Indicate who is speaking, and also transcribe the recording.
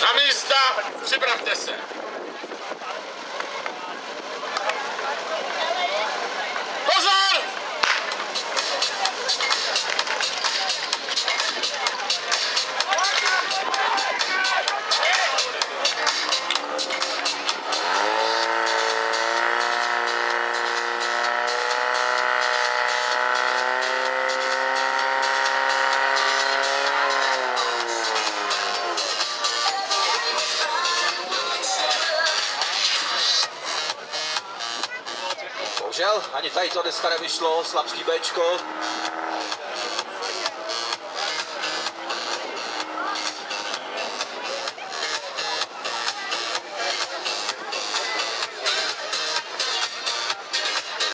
Speaker 1: Na místa, připravte se.
Speaker 2: Bohužel, ani tady to dneska nevyšlo, slabský Bčko.